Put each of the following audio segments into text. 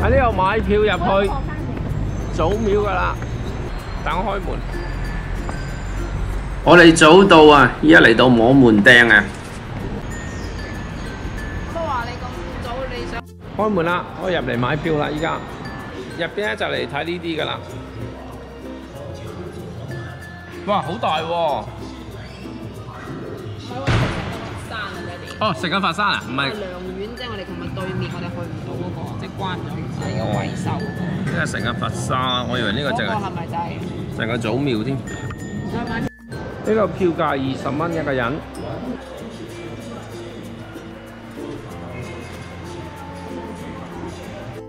喺呢度買票入去祖廟噶啦，等開門。我哋早到啊！依家嚟到摸門釘啊！都話你咁早你想開門啦，可以入嚟買票啦！依家入邊咧就嚟睇呢啲噶啦。哇，好大喎！山啊？哦，食緊佛山啊？唔係，良苑即係我哋琴日對面，我哋去唔到嗰個，即係關咗，係個維修嗰個。呢個成個佛山，我以為呢個淨係嗰個係咪就係？成個祖廟添。呢個票價二十蚊一個人。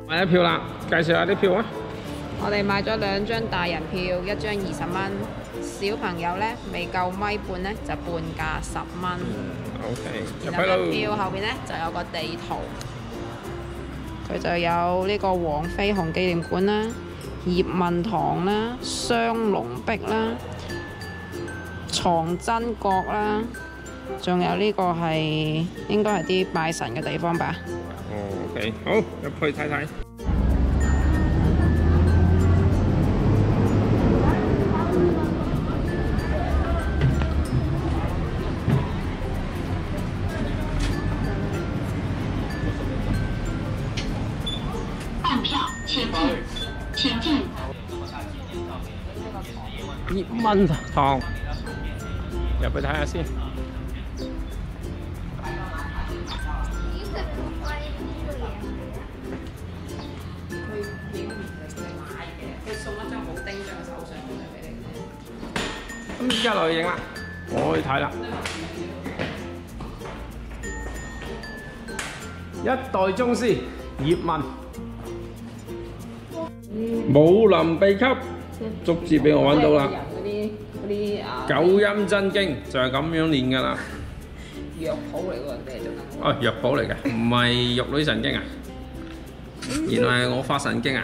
買咗票啦，介紹下啲票啊！我哋買咗兩張大人票，一張二十蚊，小朋友咧未夠米半咧就半價十蚊。OK，入然後張去咯。票後邊咧就有個地圖，佢就有呢個黃飛鴻紀念館啦、葉問堂啦、雙龍壁啦、藏真閣啦，仲有呢個係應該係啲拜神嘅地方吧。哦，OK，好，入去睇睇。葉問堂，入去睇下先。咁依家落去影啦，我去睇啦。一代宗師葉問，武林秘笈，足字俾我揾到啦。九陰真經就係咁樣練噶啦。藥譜嚟喎，人哋做緊。哦，藥譜嚟嘅，唔係玉女神經啊？原來係我發神經啊！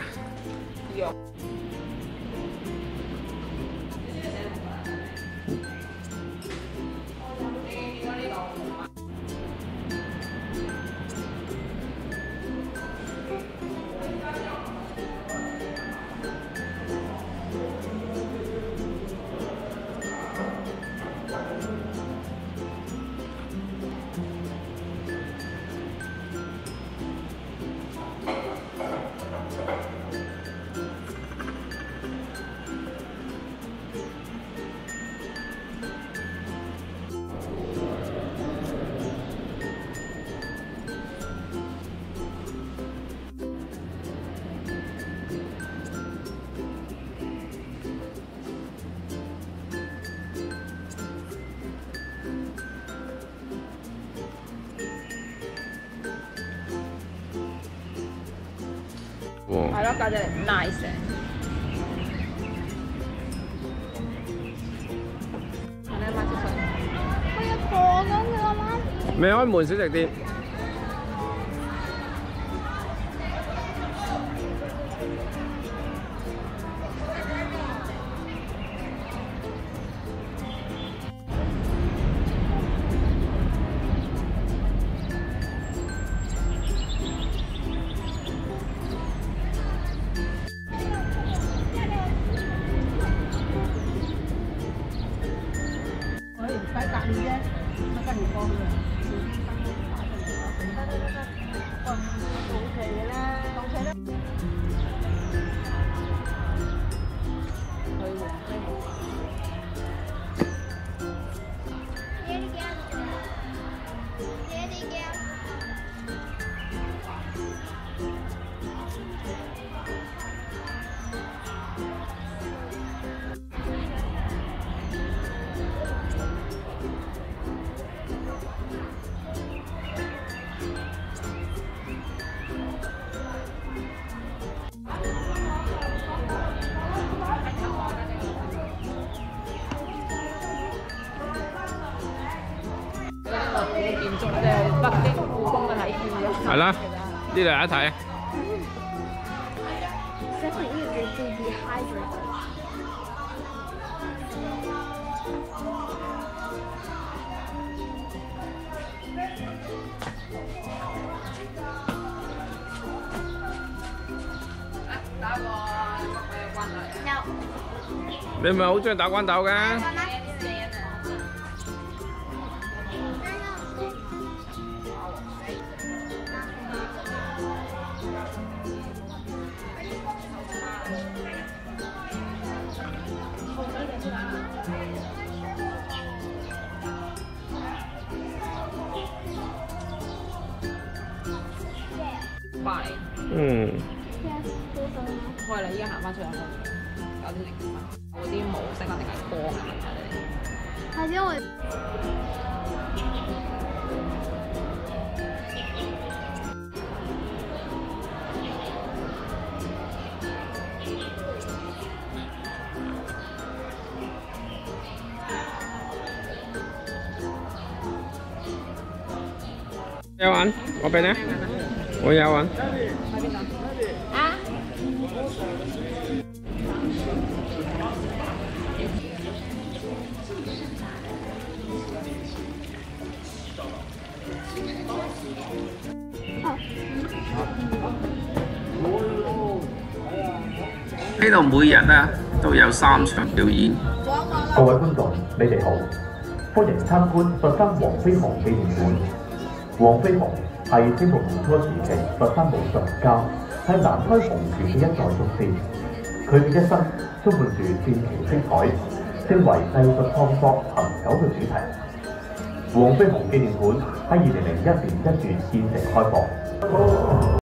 藥哇！係咯，家姐嚟 nice 係咪買支水？我要係啦，呢度有得睇。你唔係好中意打關鬥嘅？喂，你依家行翻出去，搞啲零散，嗰啲模式啊定係光嘅問題咧？係因為有玩，我俾你，我有玩。度每日啊都有三場表演。各位觀眾，你哋好，歡迎參觀佛山黃飛鴻紀念館。黃飛鴻係清末民初時期佛山武術家，係南開洪拳嘅一代宗師。佢嘅一生充滿住戰旗色彩，成為藝術創作恒久嘅主題。黃飛鴻紀念館喺二零零一年一月建成開放。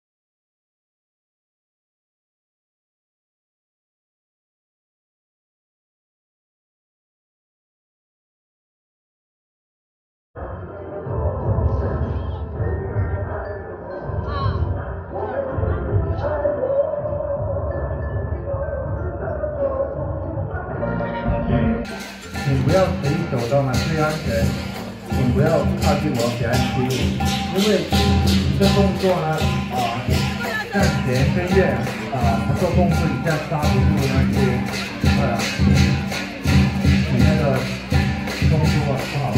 不要随意走动啊，注意安全。请不要靠近我比较区域，因为这动作呢，啊、向前飞跃啊、做动作一下刹不住那些呃，你那个动作不好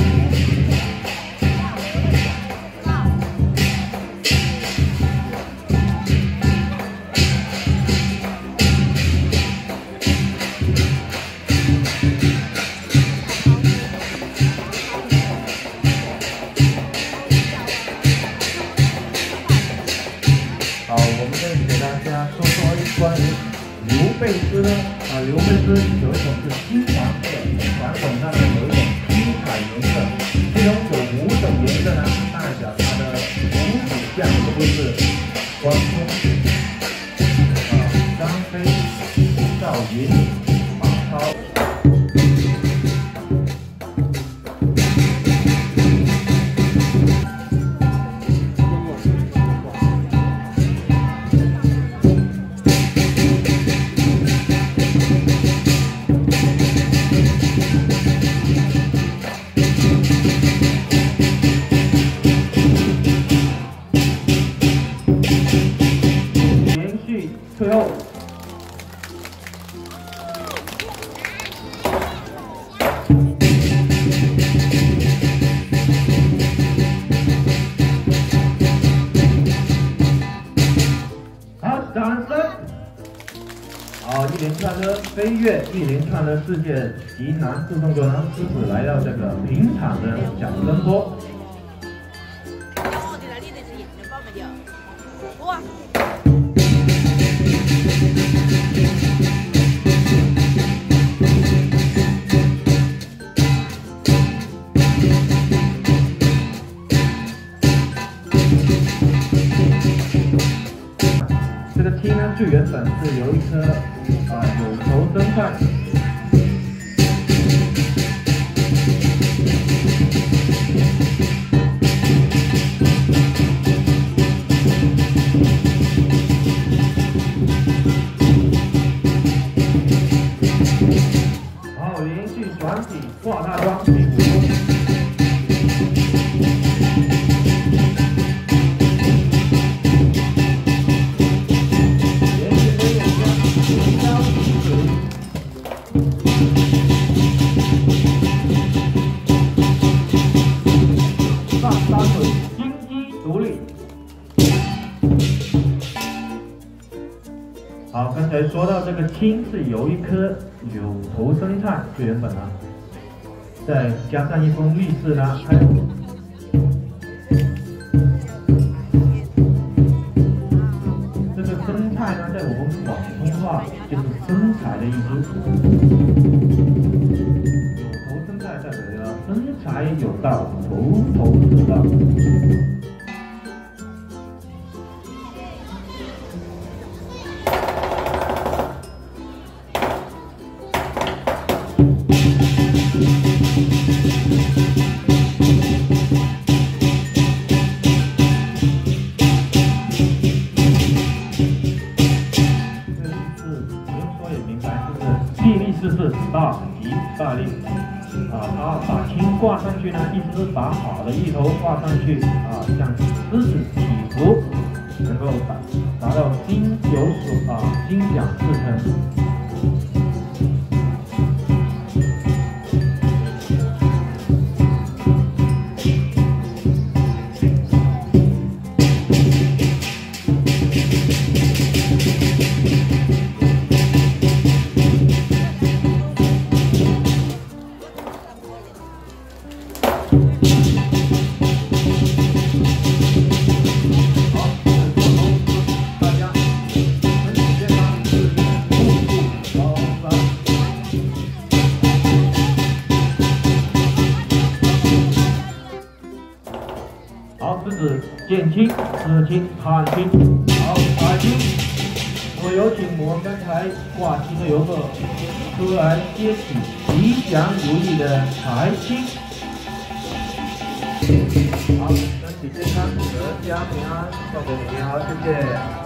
好，掌声！好一连串的飞跃，一连串的世界级难度动作呢，开始来到这个平场的小声波。个梯呢，最原本是由一颗啊、有头灯蛋。好，刚才说到这个青是由一颗柳头生菜最原本的，再加上一封绿色呢，这个生菜呢，在我们广东话就是生财的意思。有头生菜代表着生财有道，头头是道。大吉大利啊。他把金挂上去呢，意思是把好的一头挂上去啊，像狮子起伏，能够达达到心有所啊心想事成。见青，知青看青。好，打青。我有请我们刚才挂机的游客出来接起吉祥如意的财星。好，身体健康，阖家平安，送给你好，谢谢。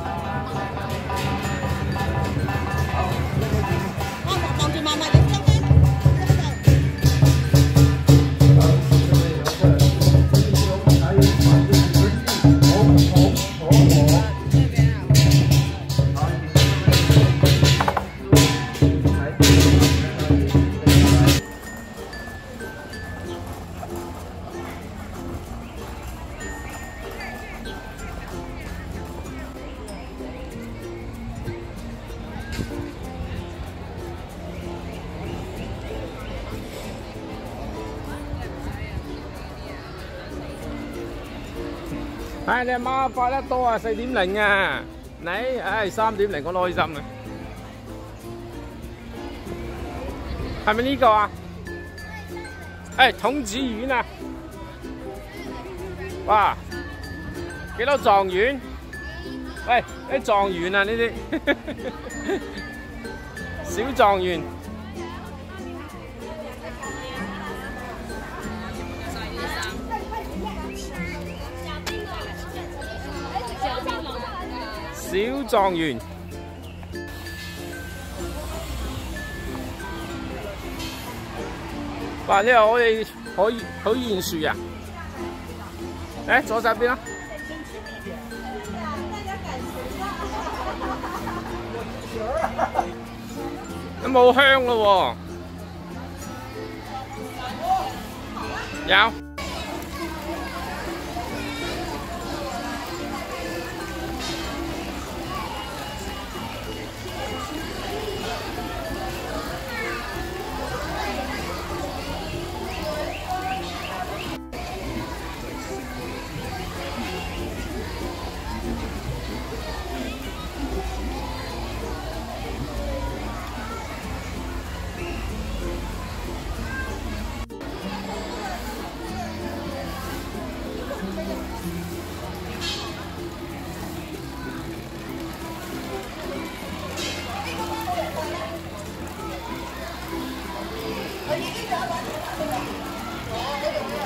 唉，你阿媽快得多啊，四點零啊，你唉三點零我都開心啊，係咪呢個啊？誒童子丸啊，哇，幾多狀元？喂，啲狀元啊呢啲，小狀元。小狀元。哇！呢個可以可以可以樹啊？誒，左手邊啦。都冇香咯喎。有。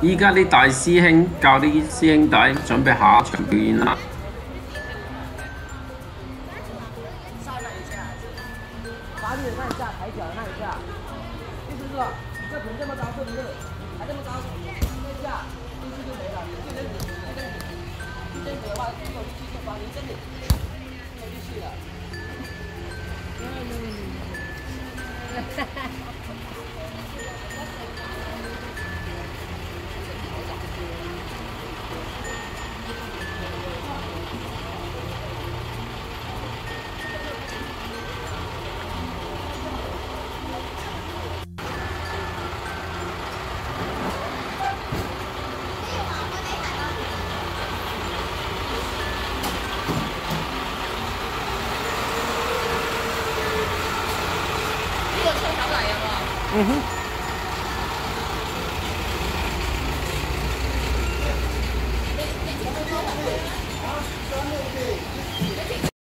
依家啲大師兄教啲師兄弟準備下場表演啊！下，抬脚那一下，意思是说？你这腿这么高是不是？还这么高，那一下力气就没了，就能那个一针的话，没有力气就把你这里没有力气了。嗯哼。